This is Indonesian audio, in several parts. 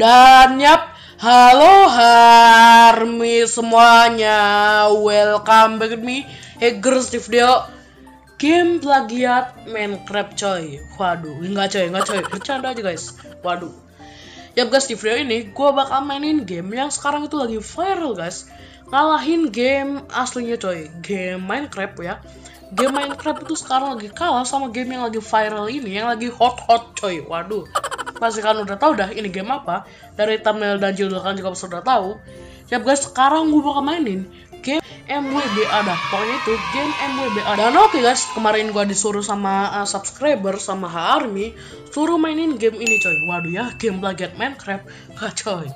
Dan yap, halo Harmi semuanya, welcome back with me, Hackers di video game plagiat Minecraft coy. Waduh, enggak coy, enggak coy, bercanda aja guys. Waduh. Yap guys, di video ini gue bakal mainin game yang sekarang itu lagi viral guys. Ngalahin game aslinya coy, game Minecraft ya. Game Minecraft itu sekarang lagi kalah sama game yang lagi viral ini, yang lagi hot-hot coy. Waduh, pasti kan udah tahu dah ini game apa. Dari thumbnail dan judul kan juga sudah tahu. Ya guys, sekarang gue bakal mainin game MWBA dah. Pokoknya itu game MWBA. Dan oke okay guys, kemarin gue disuruh sama uh, subscriber sama Army suruh mainin game ini coy. Waduh ya, game plagiat Minecraft. Gak coy.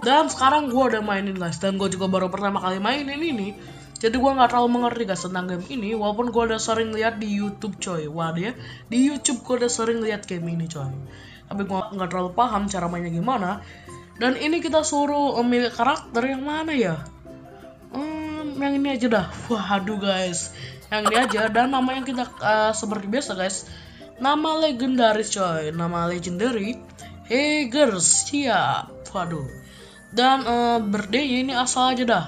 Dan sekarang gue udah mainin guys, dan gue juga baru pertama kali mainin ini. Jadi gue nggak terlalu mengerti guys tentang game ini, walaupun gue udah sering lihat di YouTube coy. Waduh ya, di YouTube gue udah sering lihat game ini coy. Tapi gue nggak terlalu paham cara mainnya gimana. Dan ini kita suruh memilih karakter yang mana ya? Hmm, yang ini aja dah. Waduh guys, yang ini aja. Dan nama yang kita uh, seperti biasa guys, nama legendaris coy, nama legendary. Hegers, siap. Waduh. Dan uh, ini asal aja dah.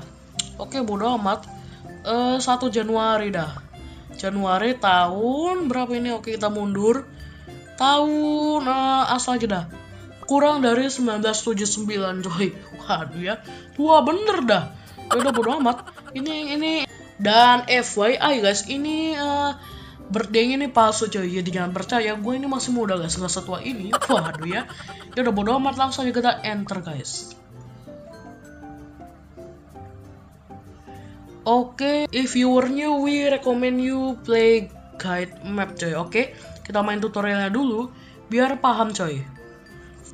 Oke, bodo amat uh, 1 Januari dah. Januari tahun berapa ini? Oke, kita mundur. Tahun uh, asal aja dah. Kurang dari 1979, coy. Waduh ya. Tua bener dah. Ya udah bodo amat. Ini ini dan FYI guys, ini uh, birthday ini palsu coy. Jadi jangan percaya, gue ini masih muda guys, nggak setua ini. Waduh ya. Ya udah bodo amat langsung aja kita enter guys. Oke, okay, if you were new, we recommend you play guide map coy. Oke, okay? kita main tutorialnya dulu biar paham coy.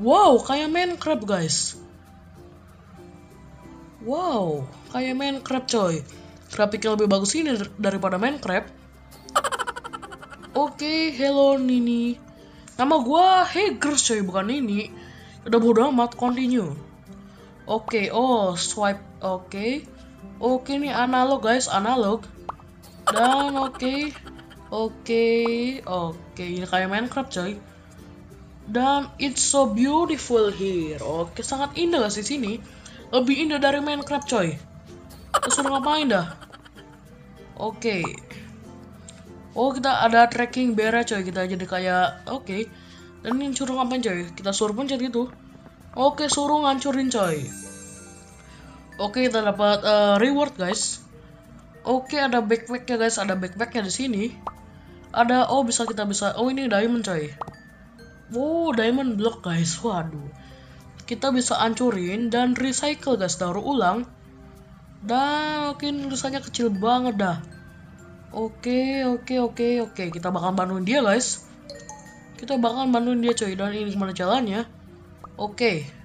Wow, kayak Minecraft guys. Wow, kayak Minecraft coy. Grafiknya lebih bagus ini daripada Minecraft. Oke, okay, hello Nini. Nama gua Hegers coy, bukan Nini. Udah bodo amat, continue. Oke, okay, oh swipe, oke. Okay. Oke nih analog guys, analog. Dan oke. Okay. Oke, okay. oke, okay. ini kayak Minecraft coy. Dan it's so beautiful here. Oke, sangat indah guys di sini. Lebih indah dari Minecraft coy. Kita suruh ngapain dah? Oke. Oh, kita ada tracking bear coy. Kita jadi kayak oke. Okay. Dan ini suruh ngapain coy? Kita suruh pencet itu. Oke, suruh ngancurin coy. Oke, kita dapat uh, reward, guys. Oke, ada backpacknya, guys. Ada backpacknya di sini. Ada, oh bisa kita bisa. Oh ini diamond, coy. Wow, diamond block, guys. Waduh. Kita bisa hancurin dan recycle, guys. Daur ulang. Dan ini tulisannya kecil banget dah. Oke, oke, oke, oke. Kita bakal bantuin dia, guys. Kita bakal bantuin dia, coy. Dan ini gimana jalannya? Oke.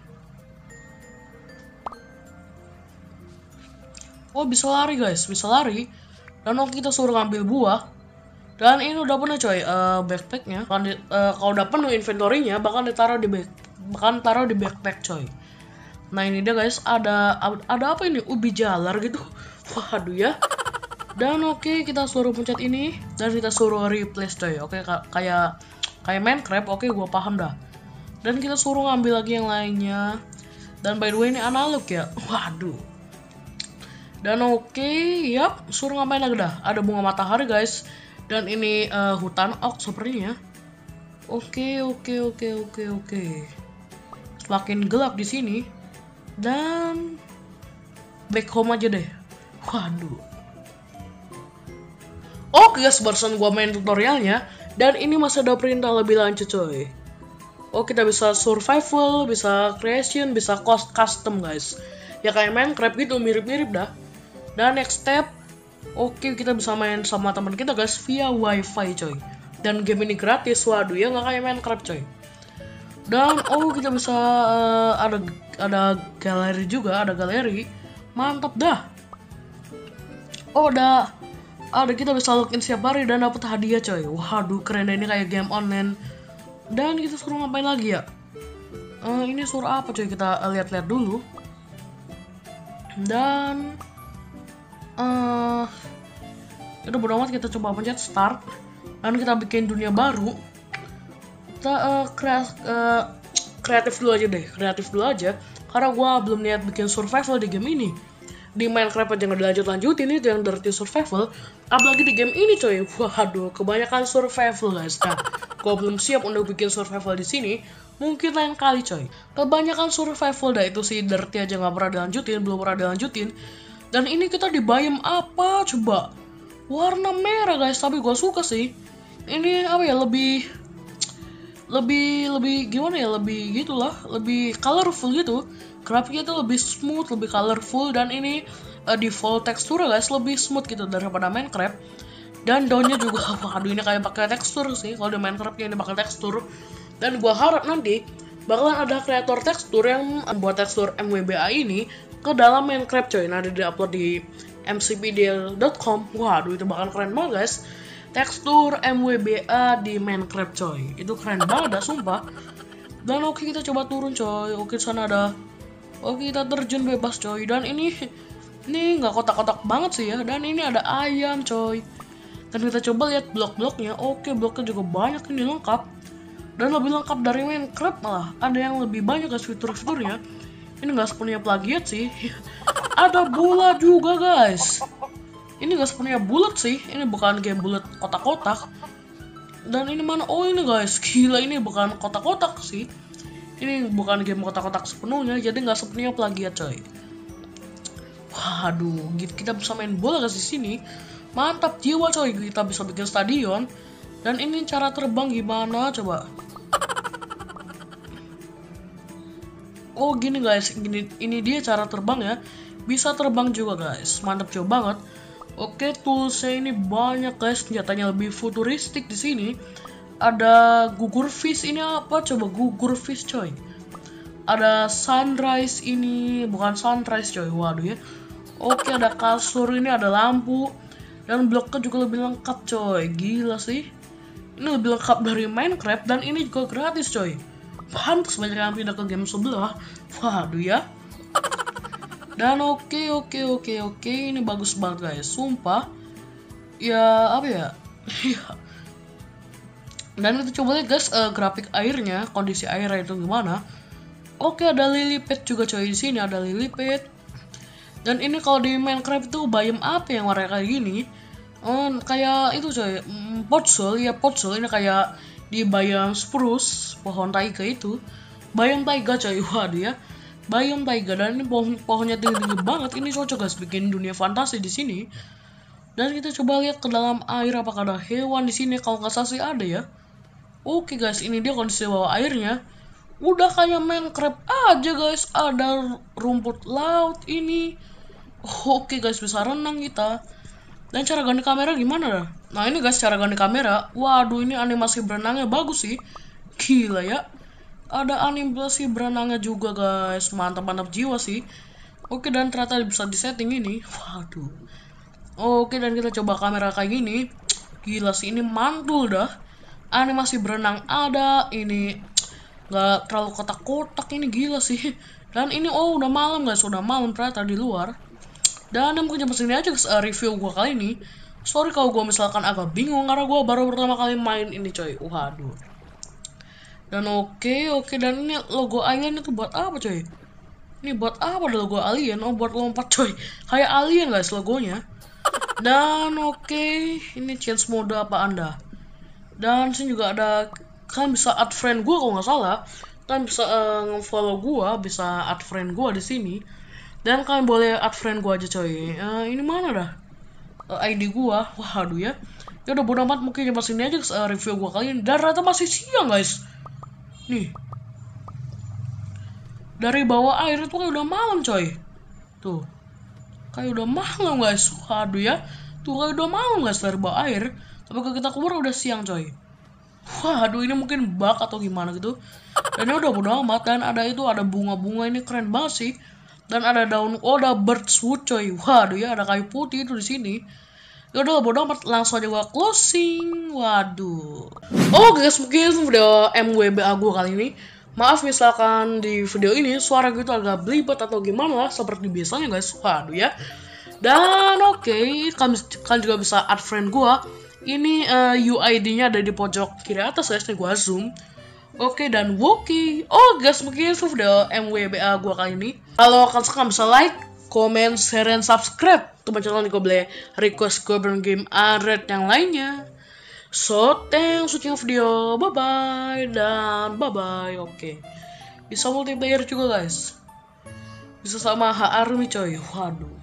Oh bisa lari guys, bisa lari. Dan waktu kita suruh ngambil buah. Dan ini udah penuh coy uh, backpacknya. Uh, kalau udah penuh inventorinya, bakal ditaruh di back, bakal taruh di backpack coy. Nah ini dia guys, ada ada apa ini? Ubi jalar gitu. Waduh ya. Dan oke okay, kita suruh pencet ini dan kita suruh replace coy. Oke okay, kayak kayak Minecraft. Oke okay, gue paham dah. Dan kita suruh ngambil lagi yang lainnya. Dan by the way ini analog ya. Waduh. Dan oke, okay, yap, suruh ngapain lagi dah? Ada bunga matahari guys. Dan ini uh, hutan oak sepertinya. Oke, okay, oke, okay, oke, okay, oke, okay, oke. Okay. Semakin gelap di sini. Dan back home aja deh. Waduh. Oke guys, barusan gua main tutorialnya dan ini masih ada perintah lebih lanjut coy. Oh kita bisa survival, bisa creation, bisa cost custom guys. Ya kayak Minecraft gitu mirip-mirip dah. Dan next step, oke okay, kita bisa main sama teman kita guys via wifi coy. Dan game ini gratis, waduh ya nggak kayak Minecraft coy. Dan oh kita bisa uh, ada ada galeri juga, ada galeri. Mantap dah. Oh ada ada kita bisa login setiap hari dan dapat hadiah coy. Waduh keren ini kayak game online. Dan kita suruh ngapain lagi ya? Uh, ini suruh apa coy kita lihat-lihat dulu. Dan uh, udah bodo amat kita coba pencet start. Dan kita bikin dunia baru. Kita uh, create, uh, kreatif dulu aja deh kreatif dulu aja. Karena gue belum niat bikin survival di game ini. Di Minecraft aja nggak dilanjut lanjutin itu yang dirty survival. Apalagi di game ini coy. Waduh kebanyakan survival guys. Nah gue belum siap untuk bikin survival di sini. Mungkin lain kali coy. Kebanyakan survival dah itu si dirty aja nggak pernah dilanjutin belum pernah dilanjutin dan ini kita di biome apa coba? Warna merah guys tapi gue suka sih. Ini apa ya lebih lebih lebih gimana ya lebih gitulah lebih colorful gitu. Grafiknya tuh lebih smooth lebih colorful dan ini uh, default tekstur guys lebih smooth gitu daripada Minecraft. Dan daunnya juga waduh ini kayak pakai tekstur sih. Kalau di Minecraft ini pakai tekstur. Dan gua harap nanti bakalan ada kreator tekstur yang membuat tekstur MWBA ini ke dalam Minecraft coy. Nanti diupload di mcpdl.com waduh itu bakal keren banget guys. Tekstur MWBA di Minecraft coy. Itu keren banget dah sumpah. Dan oke kita coba turun coy. Oke sana ada oke kita terjun bebas coy. Dan ini ini nggak kotak-kotak banget sih ya. Dan ini ada ayam coy. Dan kita coba lihat blok-bloknya. Oke bloknya juga banyak ini lengkap. Dan lebih lengkap dari Minecraft malah. Ada yang lebih banyak guys fitur-fiturnya ini nggak sepenuhnya plagiat sih. Ada bulat juga guys. Ini gak sepenuhnya bulat sih. Ini bukan game bulat kotak-kotak. Dan ini mana? Oh ini guys. Gila ini bukan kotak-kotak sih. Ini bukan game kotak-kotak sepenuhnya jadi nggak sepenuhnya plagiat coy. Waduh kita bisa main bola guys di sini? Mantap jiwa coy. Kita bisa bikin stadion. Dan ini cara terbang gimana coba oh gini guys gini ini dia cara terbang ya bisa terbang juga guys mantap jauh banget Oke, toolsnya ini banyak guys, senjatanya lebih futuristik di sini. Ada gugur fish ini apa? Coba gugur fish coy. Ada sunrise ini, bukan sunrise coy. Waduh ya. Oke, ada kasur ini, ada lampu. Dan bloknya juga lebih lengkap coy. Gila sih. Ini lebih lengkap dari Minecraft dan ini juga gratis coy. Pantas banyak yang pindah ke game sebelah. Waduh ya. Dan oke okay, oke okay, oke okay, oke ini bagus banget guys, sumpah. Ya apa ya? Dan kita coba lihat guys uh, grafik airnya, kondisi airnya itu gimana. Oke ada lily pad juga coy di sini ada lily pad. Dan ini kalau di Minecraft itu bayam apa yang warna kayak gini? Oh, kayak itu coy, mm, potsol ya potsol ini kayak di bayam spruce pohon taiga itu. Bayam taiga coy, waduh ya Bayam Taiga dan ini pohon pohonnya tinggi-tinggi banget. Ini cocok guys bikin dunia fantasi di sini. Dan kita coba lihat ke dalam air apakah ada hewan di sini. Kalau nggak salah sih ada ya. Oke guys, ini dia kondisi bawah airnya. Udah kayak Minecraft aja guys. Ada rumput laut ini. Oke guys, bisa renang kita. Dan cara ganti kamera gimana? Nah ini guys cara ganti kamera. Waduh ini animasi berenangnya bagus sih. Gila ya. Ada animasi berenangnya juga guys. Mantap mantap jiwa sih. Oke dan ternyata bisa disetting ini. Waduh. Oke dan kita coba kamera kayak gini. Gila sih ini mantul dah. Animasi berenang ada. Ini nggak terlalu kotak-kotak ini gila sih. Dan ini oh udah malam guys. Udah malam ternyata di luar dan mungkin sampai sini aja uh, review gua kali ini sorry kalau gua misalkan agak bingung karena gua baru pertama kali main ini coy waduh dan oke, okay, oke okay. dan ini logo alien itu buat apa coy? Ini buat apa logo alien? Oh buat lompat coy. Kayak alien guys logonya. Dan oke, okay, ini chance mode apa anda? Dan sini juga ada kalian bisa add friend gue kalau nggak salah. Kalian bisa uh, follow gue, bisa add friend gue di sini. Dan kalian boleh add friend gue aja coy. Uh, ini mana dah? Uh, eh, ID gue, waduh ya. Ya udah bodo amat mungkin cuma sini aja uh, review gue kali ini. Dan rata masih siang guys Nih. Dari bawah air itu kayak udah malam coy. Tuh. Kayak udah malam guys. Waduh ya. Tuh kayak udah malam guys dari bawah air. Tapi kalau kita keluar udah siang coy. Waduh ini mungkin bug atau gimana gitu. Dan ini udah bodo amat. Dan ada itu ada bunga-bunga ini keren banget sih. Dan ada daun, oh ada birchwood coy. Waduh ya ada kayu putih itu di sini. Ya udah bodo amat langsung aja gua closing. Waduh. Oh guys, mungkin video MWBA gue kali ini. Maaf misalkan di video ini suara gitu agak belibet atau gimana seperti biasanya guys. Waduh ya. Dan oke, okay, kalian, kalian juga bisa add friend gue. Ini uh, eh, UID-nya ada di pojok kiri atas guys, nih gua zoom. Oke dan Woki. Oh guys mungkin itu video MWBA gua kali ini. Kalau kalian suka bisa like, comment, share, dan subscribe. Tuh channel gue boleh request gue game Unread yang lainnya. So, thanks watching video. Bye-bye. Dan bye-bye. Oke. Bisa multiplayer juga guys. Bisa sama H Army coy. Waduh.